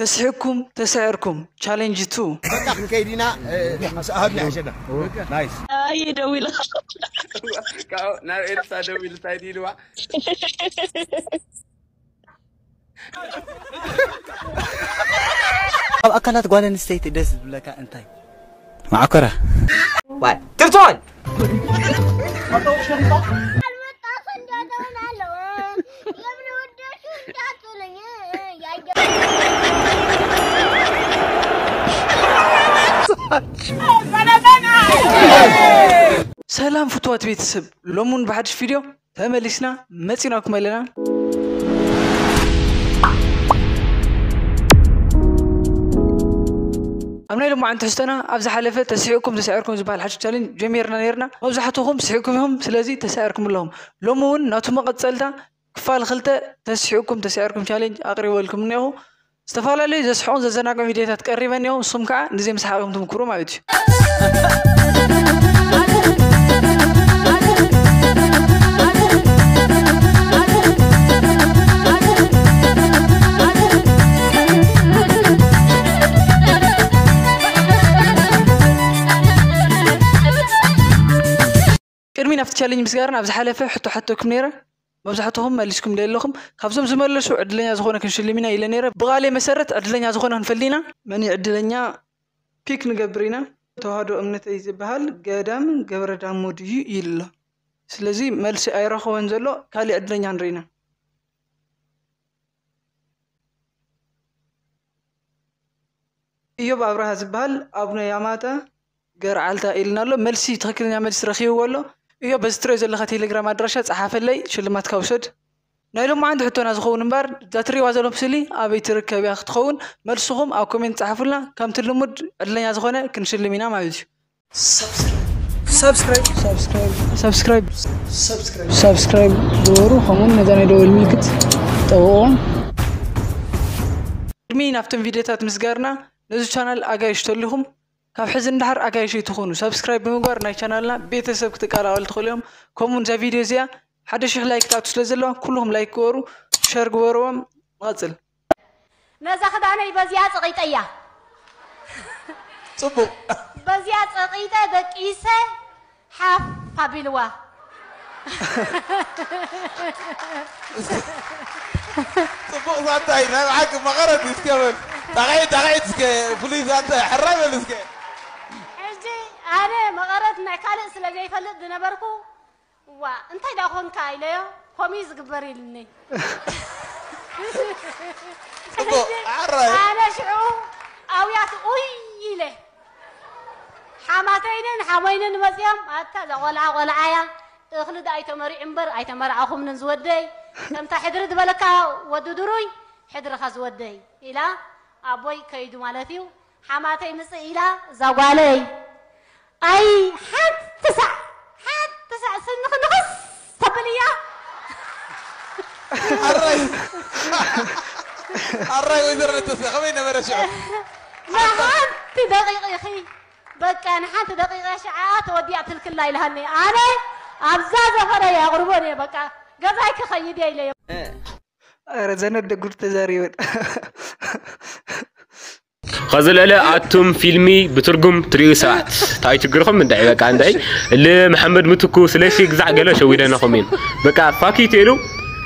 ተስሒቅኩም ተስዕርኩም ቻሌንጅ ቱ በቃ ክንከይድ ኢና ሰኣህድና ያሸና ናይስ ኣየ ደው ኢለ ካብኡ ናብ ኤልሳ ደው ኢሉ እንታይ ኢልዋ ኣብ ኣካላት ጓል ኣንስተይቲ ደስ ዝብለካ እንታይ ማዕኮራ ትርቶን ሰላም ፍትዋት ቤተሰብ ሎሙን ብሓድሽ ቪድዮ ተመሊስና መፂናኩም ኣለና ኣብ ናይ ሎማዓን ትሕዝቶና ኣብ ዝሓለፈ ተስሒቅኩም ተስዕርኩም ዝበሃል ሓድሽ ቻሌንጅ ጀሚርና ነርና መብዛሕትኹም ስሒቅኩም ኢኹም ስለዚ ተስዕርኩም ኣለኹም ሎሚ እውን ናቱ መቐፀልታ ክፋል ክልተ ተስሒቅኩም ተስዕርኩም ቻሌንጅ ኣቕሪበልኩም እኒኹ ዝተፈላለዩ ዘስሕቁን ዘዘናግዑ ቪድዮታት ቀሪበ እኒኹ ንስኹም ከዓ ንዘይ ምስሓቅኩም ትምክሩ ማለት እዩ ቅድሚ ናብቲ ቻሌንጅ ምስጋርና ኣብ ዝሓለፈ ሕቶ ሓቶኩም ነይረ መብዛሕትኹም መሊስኩም ዘለኹም ካብዞም ዝመለሱ ዕድለኛ ዝኾነ ክንሽልም ኢና ኢለ ነይረ ብቓልየ መሰረት ዕድለኛ ዝኾነ ክንፈልጥ ኢና መን እዩ ዕድለኛ ፒክ ንገብር ኢና ተዋህዶ እምነት እዩ ዝበሃል ገዳም ገብረ ዳሞ ድዩ ኢሉ ኣሎ ስለዚ መልሲ ኣይረኸቦን ዘሎ ካሊእ ዕድለኛ ንርኢ ኢና እዮብ ኣብርሃ ዝበሃል ኣቡነ ያማታ ገርዓልታ ኢልና ኣሎ መልሲ ትክክለኛ መልሲ ረኪብዎ ኣሎ እዮ በዚ ትሪኦ ዘለካ ቴሌግራም ኣድራሻ ፀሓፈለይ ሽልማትካ ውሰድ ናይ ሎም ዓንዲ ሕቶና ዝኸውን እምበር እዛ ትሪእዋ ዘሎ ምስሊ ኣበይ ትርከብ እያ ክትኸውን መልስኹም ኣብ ኮሜንት ፀሓፉልና ከምቲ ልሙድ ዕድለኛ ዝኾነ ክንሽልም ኢና ማለት እዩ ሰብስክራይብ ሰብስክራይብ ሰብስክራይብ ዝበሩ ከምኡውን ነዛ ናይ ደወል ምልክት ጠብቆም ቅድሚ ናብቶም ቪድዮታት ምስጋርና ነዚ ቻናል ኣጋይሽ ተሊኹም ካብ ሕዚ እንዳሓር ኣጋይሽ ትኾኑ ሰብስክራይብ ብምግባር ናይ ቻናልና ቤተሰብ ክትቀላቀሉ ትኽእሉ እዮም ከምኡውን እዛ ቪድዮ እዚኣ ሓደ ሽሕ ላይክ ታቱ ስለ ዘለዋ ኩልኩም ላይክ ግበሩ ሸር ግበርዎም ንቐፅል ነዛ ክዳነይ በዚያ ፀቂጠ እያ ፅቡቅ በዚያ ፀቂጠ ደቂሰ ሓፍ ኣቢልዋ ፅቡቅ ዛንታይ ናይ ባዓቂ መቐረት እስከበል ጠቂዒት ጠቂዒት እስከ ፍሉይ ዛንታይ ሕራይ በል እስከ ሕጂ ኣነ መቐረት ናይ ካልእ ስለ ዘይፈልጥ ዝነበርኩ ዋ እንታይ ዳ ኮንካ ኢለዮ ከምኡ ዝግበር ኢልኒ ፅቡቅ ዓራይ ኣነ ሽዑ ኣብያት ኡይ ኢለ ሓማተይንን ሓሞይንን መፅኦም ኣታ እዛ ቆልዓ ቆልዓ እያ እኽሊ ዳ ኣይተመሪዑ እምበር ኣይተመርዓኹምንን ዝወደይ ከምታ ሕድሪ ዝበለካ ወዲ ድሩይ ሕድርኻ ዝወደይ ኢላ ኣቦይ ከይዱ ማለት እዩ ሓማተይ ምፅእ ኢላ እዛ ጓለይ أي حد تسع حد تسع سن نغص صبليه الري الري وزر التسع خمينا مرة شعب ما حد دقيقة يا أخي؟ بك أنا حد دقيقة شعات وديعت الكل لا إلهني أنا أبزاز فريا غربوني بك قبعك خيدي إلي. أه، أرزانا دقور تزاري قزلله أتم فيلمي بترجم تري ساعات تاي تقرخم من دعي بقى عندي. لمحمد متكو سلاشي قزع شوي لنا خمين بكا فاكي تيلو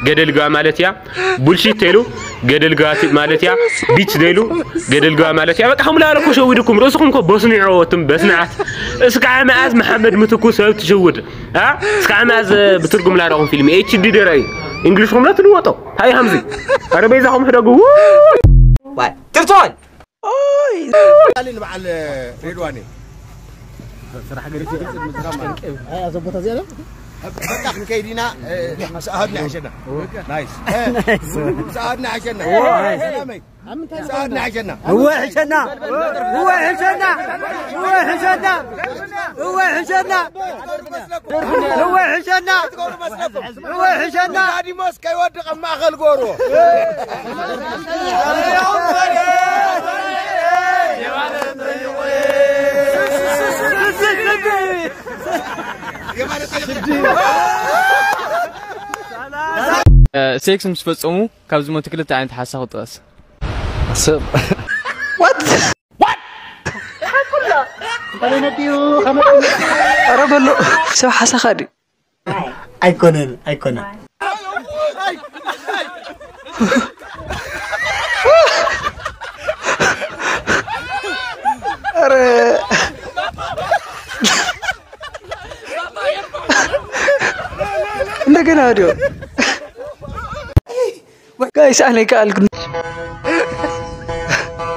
قدل قا مالتيا بولشي تيلو قدل قا مالتيا بيت ديلو قدل قا مالتيا بكا هم لا لكم شويدكم. رأسكم كو بصني عوتم بسنعت. اسكع معاز محمد متوكو سبب تشود ها؟ اسكع معاز بترجم لا رقم فيلمي. اتش دي دراي انجلش هم لا تنوطو هاي همزي. عربي زهم حدقو ترتون اي ጎሮ ሴክስ ምስ ፈፀሙ ካብ ዝሞቱ ክልተ ዓይነት ሓሳብ ክጥቀስ ሰብ ዋት ኧረ በሎ ሰብ ሓሳኻ ድዩ ኣይኮነን ኣይኮነን سيناريو جايز أنا قال ها ها ها ها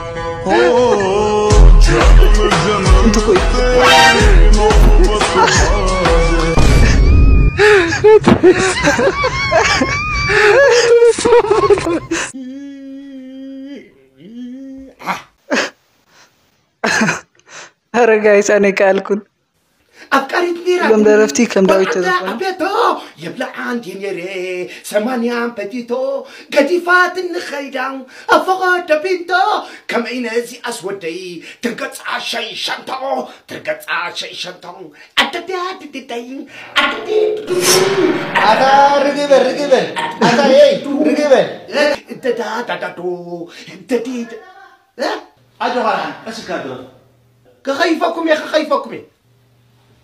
ها ها أفكاري تنيرا كم دارفتي كم داوي تلفون أبيتو يبلع عندي نيري سمانيا بتيتو قديفات النخيدا أفغاد بنتو كم إنازي أسودي ترقص عشي شنطو ترقص عشي شنطو أتدي أتدي تاين أتدي أتا رقبة رقبة أتا يي رقبة أنت تا تا تا تو أنت تي أجوانا أسكادو كخيفكم يا خيفكم ክኸይፈኩም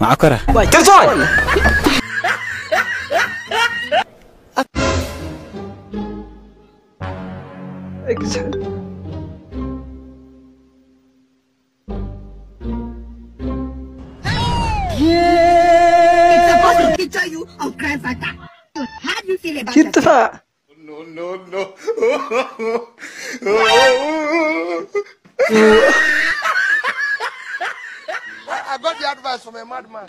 معكرة. تلفون اكسحب كتفا نو نو نو I got the advice from a madman.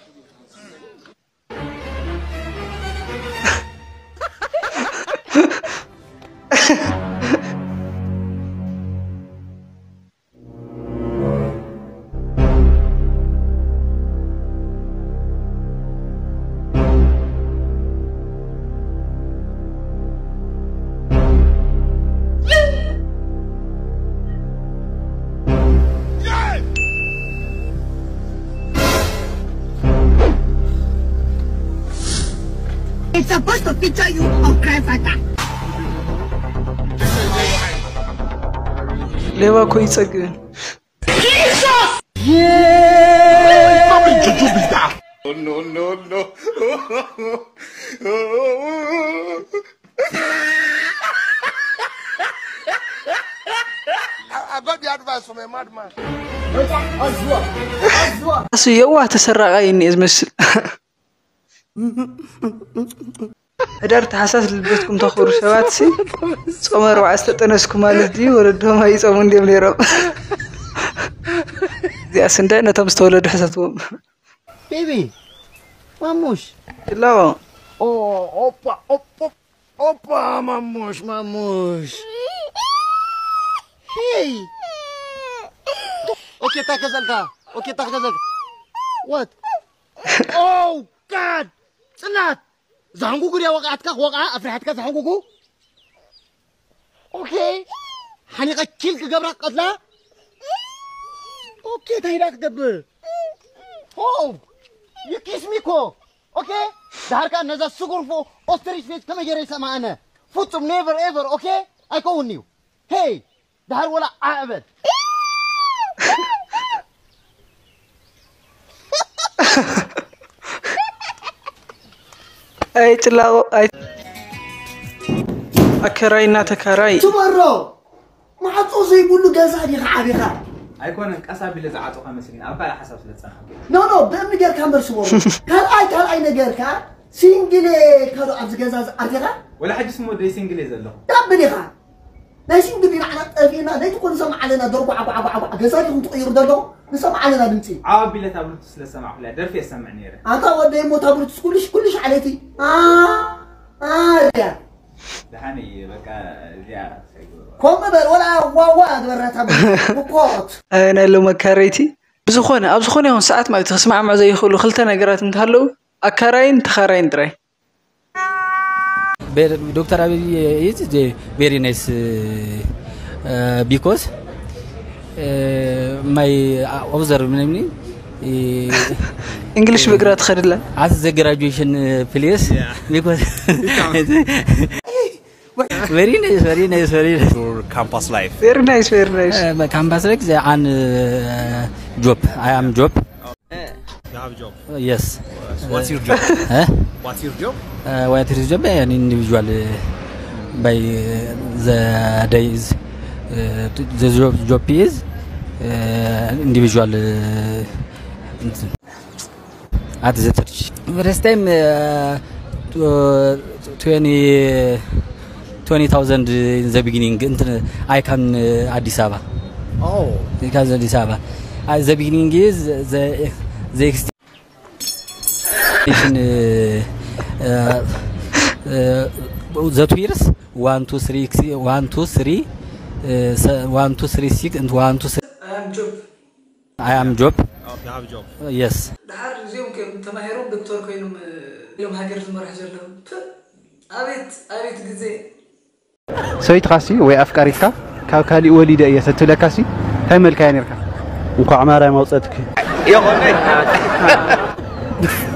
supposed to feature you on grandfather. Never quit again. Jesus! Yeah! That? Oh, no, no, no. Oh, I got the advice from a madman. That's what you want to say, I ሕዳር ተሓሳስ ልደትኩም ተኽብሩ ሰባት ሲ ፆመ ኣርባዓ ዝተጠነስኩ ማለት ድዩ ወለዶም ኣይፀሙ እንዲዮም ነይሮም እዚኣ ስንዳይ ነቶም ዝተወለዱ ሕሰትዎም ቤቢ ማሙሽ ይላዎ ኦ ኦፓ ኦፓ ኦፓ ማሙሽ ማሙሽ ሄይ ኦኬ ታከዘልካ ኦኬ ታከዘልካ ወት ኦ ጋድ ጽናት ዝሃንጉጉ ድያ ወቃዕትካ ወቃዓ ኣፍሪሓትካ ዝሃንጉጉ ኦኬ ሓኒቐ ኪል ክገብራ ቀትላ ኦኬ ታይዳ ክገብር ኦ ይኪስሚኮ ኦኬ ዳርካ ነዛ ስጉርፎ ኦስትሪች ቤት ከመይ ገይረ ይሰማ ኣነ ፍጹም ኔቨር ኤቨር ኦኬ ኣይከውን እዩ ሄይ ዳሃር ወላ ኣዕበል ኣይ ጭላቆ ኣይ ኣከራይና ተካራይ ትመሮ ማዕፆ ዘይብሉ ገዛ ዲኻ ዓቢኻ ኣይኮነን ቀሳ ቢለ ዝዓፅኻ መስሊን ኣብ ካልእ ሓሳብ ስለ ዝፀንሐ ኖ ኖ ብእምኒ ጌርካ እምበር ስመሩ ካልኣይ ካልኣይ ነገርካ ሲንግሌ ካዶ ኣብዚ ገዛ ዝኣትኻ ወላ ሕጂ ስሞ ደይ ሲንግል እየ ዘለኹ ዳብል ኢኻ ናይ ሲንግል ንዓና ጠፊእና ነይቲ ኮ ንሰምዕ ኣለና ደርጓ ዓጓዓጓዓ ገዛ ዲኹም ትቕይሩ ዘሎ ንሰምዕ ኣለና ድምፂ ዓዋ ቢለት ኣብ ብሉቱ ስለ ሰማዕ ፍልያ ደርፊ እየ ሰምዕ ነይረ ኣንታ ወደይ ሞታ ብሉትስ ኩልሽ ኩልሽ ዓለይቲ ያ ድሓኒ በቃ እዚኣ ከምኡ በል ወላ ዋዋ ግበረታ ብቆት ናይ ሎ መካረይቲ ብዝኾነ ኣብ ዝኾነ ይኹን ሰዓት ማለት እዩ ክስማዕምዕ ዘይኽእሉ ክልተ ነገራት እንተሃለዉ ኣካራይን ተኻራይን ጥራይ Dr. Abiy is the very nice uh, uh, because uh, my uh, observe namely እንግሊሽ በግራ ትኸድላ as the graduation uh, place because very nice very nice very nice Your campus life. ቬሪ ናይስ ቬሪ ናይስ uh, my campus like the an uh, job I am job You have job? Uh, yes. What's your job? huh? What's your job? Uh, what is job? An individual uh, by uh, the days. Uh, the job, job is individual. at the church. First time, uh, twenty twenty thousand in the beginning. I can uh, Addis Ababa. Oh. Because Addis Ababa. At the beginning is the the extent uh, se- one two three six and one two three I am job Oh, you have a job. uh, yes ድሓር እዚኦም ከም ተማሂሮም ዶክተር ኮይኖም ኢሎም ሃገር ዝመርሕ ዘለዉ ኣቤት ኣቤት ግዜ ሰበይትኻሲ ወይ ኣፍቃሪትካ ካብ ካሊእ ወሊደ እየ ተትብለካሲ እንታይ መልካ እያ ነርካ እንኳዕ ማርያም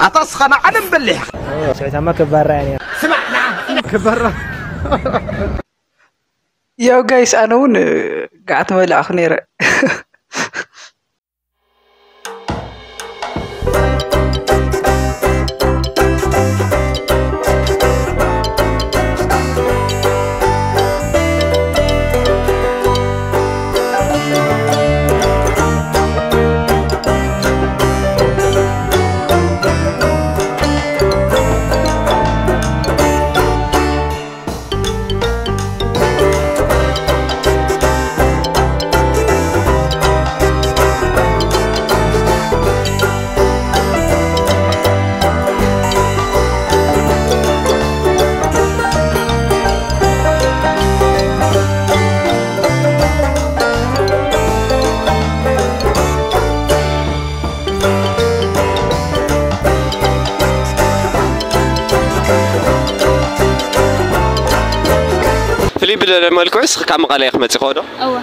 اتسخن على مبلح سمعتها ما كبر يعني. سمع نعم كبر يا جايس أنا ون قعدت ولا اخنيره ካብ መቐለ እየ ክመፅእ ኸዶ እወ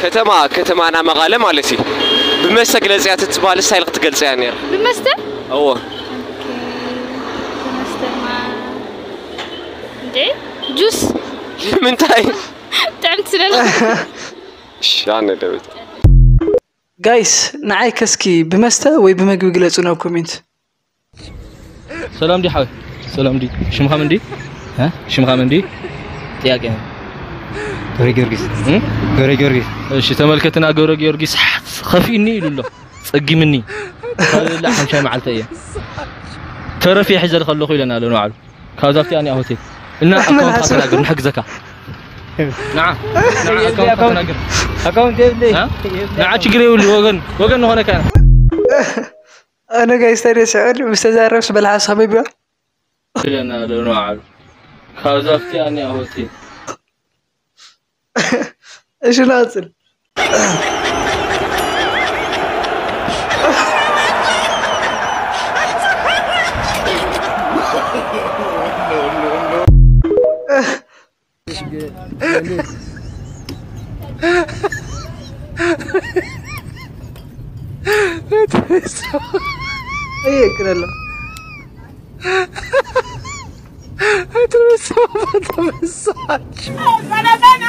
ከተማ ከተማና መቐለ ማለት እዩ ብመስተ ግለፅያ ትትበሃል ስታይል ክትገልፅያ ነይረ ብመስተ እዎ ብመስተማ እንዴ ጁስ ምንታይ ጥዕምቲ ስለ ሻነ ደብት ጋይስ ንዓይ ከስኪ ብመስተ ወይ ብምግቢ ግለፁ ናብ ኮሜንት ሰላም ዲ ሓዊ ሰላም ዲ ሽምኻ ምንዲ እ? ሽምኻ ምንዲ ጥያቄ ነው ገብረ ጊዮርጊስ ገብረ ጊዮርጊስ እሺ ተመልከትና ገብረ ጊዮርጊስ ከፊእኒ ኢሉ ኣሎ ፀጊምኒ ካልላ ሓምሻይ መዓልተ እየ ተረፊ ሕዘል ከለኹ ኢለና ኣሎ ንባዕሉ ካብዛ ፍቲኣ ኒኣ ሆቴል እና ኣካውንት ተናገር ንሕግዘካ ንዓ ኣካውንት ተናገር ኣካውንት የብለይ ንዓ ችግር የብሉ ወገን ወገን ንኾነካ ኢና ኣነ ጋይስ ታዲያ ስዕል ምስ ተዛረብስ በልሓስ ከመይ ብያ ኢለና ኣሎ ንባዕሉ ካብዛ ፍቲኣ ኒኣ ሆቴል إيش نازل؟ إيه كده لا أنتوا لسه ما بالصاج أنا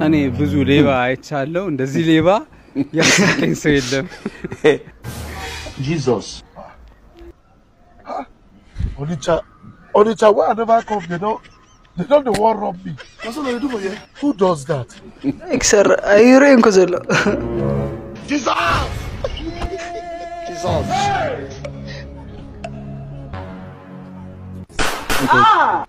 እኔ ብዙ ሌባ አይቻለሁ። እንደዚህ ሌባ ያሳቀኝ ሰው የለም። Jesus. Onitsha, Onitsha,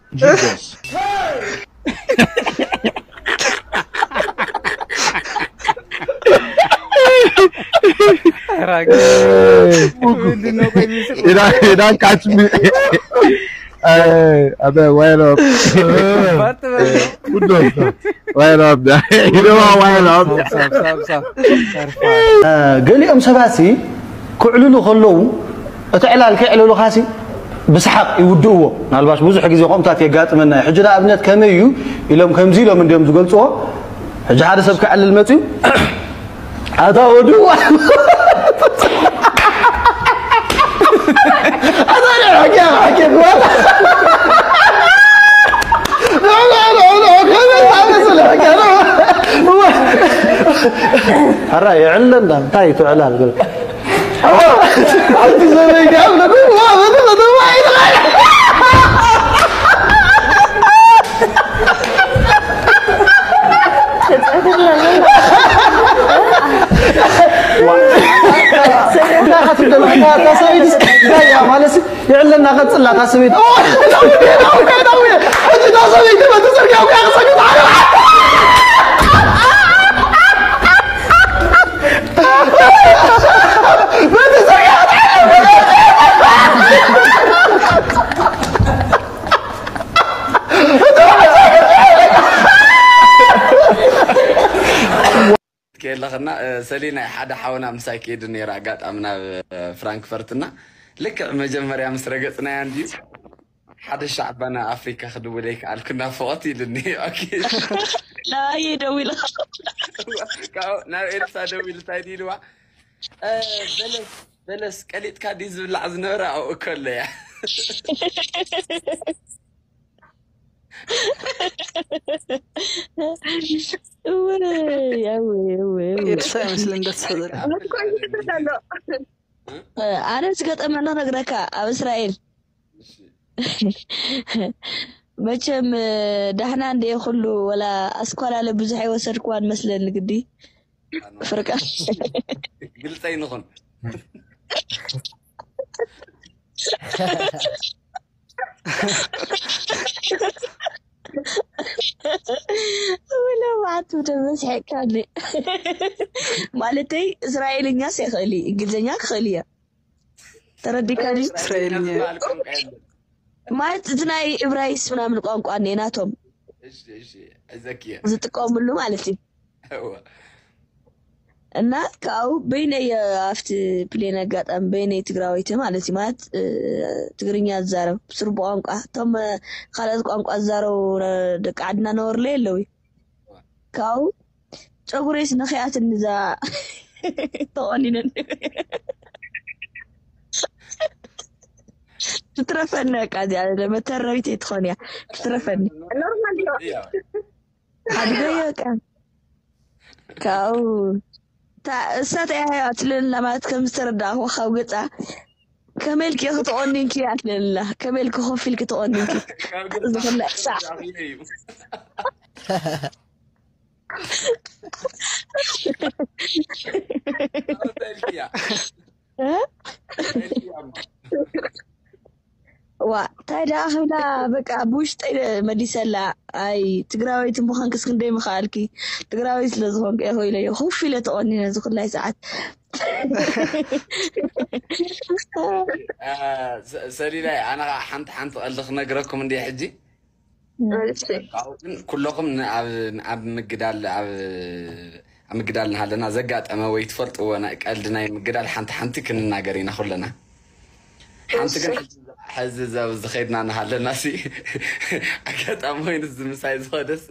where I never come, they don't, they don't the war rob me. That's what they do for you. Who does that? ክሰር ኣይርአን ኮ ዘሎ Jesus! Jesus. Jesus. You don't, you don't catch me. Hey, I bet wind up. Who does that? Wind up there. You know what wind up? ገሊኦም ሰባት ሲ ክዕልሉ ከለዉ እቲ ዕላል ክዕልሉ ካሲ ብስሓቅ ይውድእዎ ናልባሽ ብዙሕ ግዜ ከምታት የጋጥመና እዩ ሕጂ ንኣብነት ከመይ እዩ ኢሎም ከምዚ ኢሎም እንዲኦም ዝገልፅዎ ሕጂ ሓደ ሰብ ክዕልል መፅዩ ኣታ ወድዋ حرا يعلن ده تاي تعلن قول انت زي قال لك ما بدنا يعلن قد لا تسويت اوه انت تصويت ما تسرقوا لخنا سلينا حدا حونا مساكيد اني راقات امنا فرانكفورتنا لك مجمر يا مسرقتنا يا عندي شعبنا افريكا خدو ليك على كنا فوتي لني أوكي لا هي دوي لا نا ايلسا دوي لتايدي لوا بلس بلس قليت كاديز بلعز نورا أو اكل يا አነስ ገጠመና ነግረካ ኣብ እስራኤል መቸም ዳሕና እንደ ኩሉ ወላ ኣስኳላለ ብዙሕ ኣይወሰድክዋን መስለኒ ግዲ። ፍርቃ ግልፀ ይንኹን ولማዓቱ ደሞ ስሕቃኒ ማለተይ እስራኤልኛ ስክእል እንግሊዝኛ ክኽእል እየ ተረዲካ ማለት እቲ ናይ እብራይስ ምናምን ቋንቋ እኒአ ዝጥቀምሉ ማለት እዩ። እና ካብኡ በይነይ ኣብቲ ፕሌን ኣጋጣሚ በይነይ ትግራዊት ማለት እዩ። ማለት ትግርኛ ዝዛረብ ስርቡ ቋንቋ እቶም ካልኦት ቋንቋ ዝዛረቡ ደቂ ዓድና ነበርለ የለው እዩ ካብኡ ጨጉሬስ ንኽያት ንዛ ተቆኒነን ትትረፈኒ በቃ እዚኣ መተረቢት እትኾን እያ ትትረፈኒ። ኣድገዮ በቃ ካብኡ እሳት እያ ትልልና ማለት ከም ዝተረዳእኽዎ ካብ ገፃ ከመልኪ ክትቆኒንኪ እያ ትልልና ከመልኪ ኮፍ ኢልኪ ትቆኒንኪ ዝኽላ ሳዕ ዋ እንታይ ደኣ ክብላ በቃ ብውሽጠይ መዲሰላ ኣይ ትግራዊት ምዃንክስ ክንደይ ምኽኣልኪ ትግራዊት ስለ ዝኾንኩ እየ ኮይለ እዮ ኮፍ ኢለ ተቆኒነ ዝኩላይ ሰዓት ሰሊላይ ኣነ ከዓ ሓንቲ ሓንቲ ቀልዲ ክነግረኩም እንዲ ሕጂ ካብኡ ግን ኩለኹም ኣብ ምግዳል ኣብ ኣብ ምግዳል ንሃለና ዘጋጠመ ወይ ትፈልጥዎ ናይ ቀልዲ ናይ ምግዳል ሓንቲ ሓንቲ ክንናገር ኢና ኩለና ሓንቲ ግን ሕዚ ዘብ ዝኸይድና ናሃለና ሲ ኣጋጣሚ ኮይኑ እዚ ምሳይ ዝኸደስ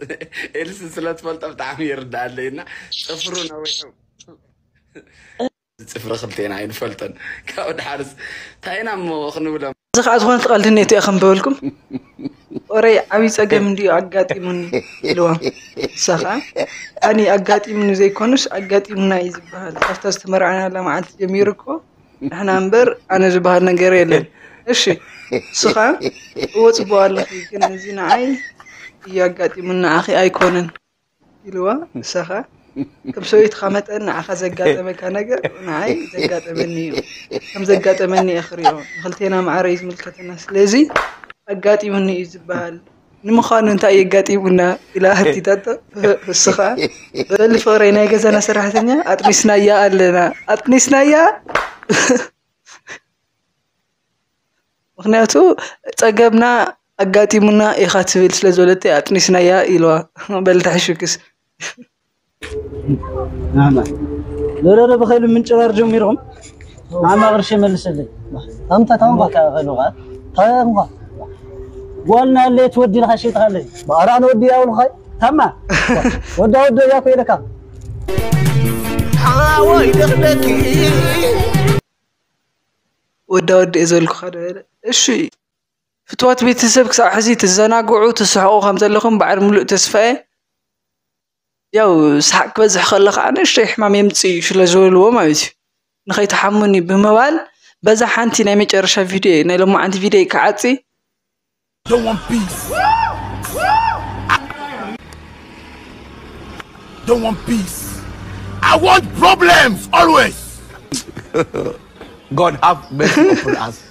ኤልሲ ስለ ትፈልጦ ብጣዕሚ ይርዳእለዩና ፅፍሩ ነዊሑ ፅፍሪ ክልቴና ኣይንፈልጦን ካብኡ ድሓርስ እንታይ ኢና እሞ ክንብሎም እዚ ከዓ ዝኾነ ትቐልዲ ኔቱ እየ ከምበበልኩም ወረይ ዓብይ ፀገም እንድዩ ኣጋጢሙኒ ኢልዋ ንሳ ከዓ ኣኒ ኣጋጢሙኒ ዘይኮኑስ ኣጋጢሙና እዩ ዝበሃል ካብታ ዝተመርዓናላ መዓልቲ ጀሚሩ እኮ ንሕና እምበር ኣነ ዝበሃል ነገር የለን እሺ እሱ ከዓ እዎ ፅቡቅ ኣለኺ ግን እዚ ንዓይ እዩ ኣጋጢሙና ኣኺ ኣይኮነን ኢልዋ ንሳ ከዓ ከም ሰበይትካ መጠን ንዓኻ ዘጋጠመካ ነገር ንዓይ ዘጋጠመኒ እዩ ከም ዘጋጠመኒ እየ ክሪኦ ንክልቴና ማዕረ እዩ ዝምልከተና ስለዚ ኣጋጢሙኒ እዩ ዝበሃል ንምዃኑ እንታይ የጋጢሙና ኢላ ህቲታቶ እሱ ከዓ በሊ ፍቅረይ ናይ ገዛና ሰራሕተኛ ኣጥኒስናያ ኣለና ኣጥኒስናያ ምክንያቱ ፀገምና ኣጋጢሙና ኢኻ ትብል ስለ ዝበለት ኣጥኒስና እያ በልታ ሕሽክስ ደረረ ብኸይሉ ምንጭራር ጀሚርኩም ኣማ ቅርሺ መልሰለይ። ኣምታ ታንኳ ካኸሉኻ ታንኳ ዋልና ለየ ትወዲልካ ሸይትካለይ ብኣራዕ ንወዲ ያውልኻይ ታማ? ወዳ ወዶ እያ ኮይለካ ሓወይ ድኽደኪ ወዳ ወዲ እየ ዘበልኩኻ ደበለ እሺ ፍትዋት ቤተሰብ ክሳብ ሕዚ ትዘናግዑ ትስሕቁ ከም ዘለኹም በዓል ሙሉእ ተስፋየ ያው ስሓቅ ክበዝሕ ከሎ ከዓ ንእሽተይ ሕማም የምፅእ እዩ ስለ ዝበልዎ ማለት እዩ ንኸይተሓሙኒ ብምባል በዛ ሓንቲ ናይ መጨረሻ ቪድዮ ናይ ሎማዓንቲ ቪድዮ ክዓፂ Don't want peace. Don't want peace. I want problems always. God have mercy upon us.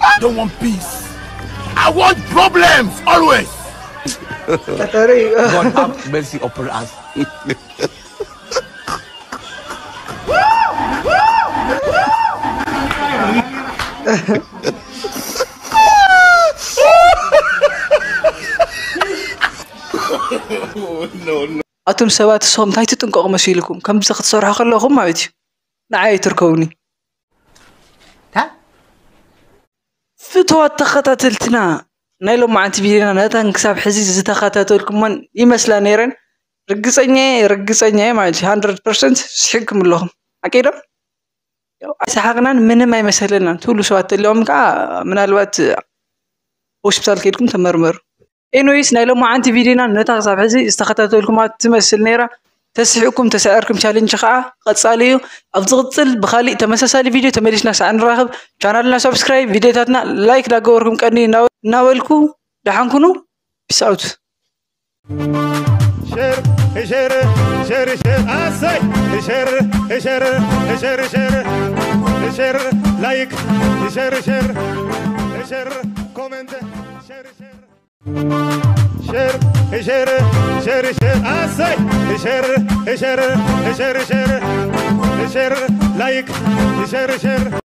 I don't want peace. I want problems always. God have mercy upon us. Oh, no, no. ኣቶም ሰባት እስኹም እንታይ ትጥንቀቑ መሲልኩም ከምዚ ክትሰርሑ ከለኹም ማለት እዩ ንዓይ ትርከቡኒ ፍትዋት ተኸታተልትና ናይ ሎማዓንቲ ቪድዮና ነተን ክሳብ ሕዚ ዝተኸታተልኩሞን ይመስላ ነይረን ርግፀኛ ርግፀኛ ማለት እዩ 100 ፐርሰንት ስሒቅኩም ኣለኹም ዓቂዶም ኣይሰሓቅናን ምንም ኣይመሰለናን ትብሉ ሰባት ተልዮም ከዓ ምናልባት ሆስፒታል ከይድኩም ተመርመሩ إنه يسنا لو ما عندي فيدينا نتاع صاحبي استخدمت لكم تمثل نيرة. تسحكم تسأركم تشالنج خا قصاليو أبزغتل بخالي تمسسالي فيديو تمريشنا سعن راخب قناتنا سبسكرايب فيديوهاتنا. لايك لاغوركم قني ناولكو. دحنكنو. بيس اوت شير شير شير شير. آسي. شير شير شير شير. شير لايك شير شير. شير كومنت Share, share, share, şer, asay, share, share, şer, şer, şer, like, share, share.